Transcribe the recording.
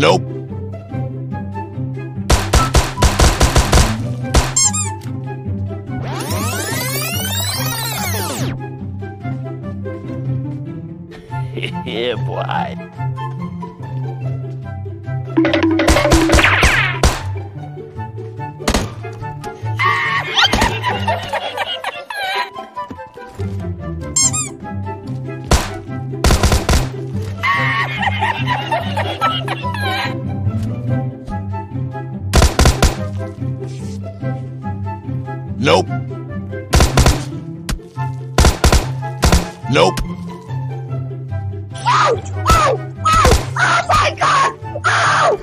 Nope. yeah, boy. Nope. Nope. Oh, oh, oh, oh my god! Oh!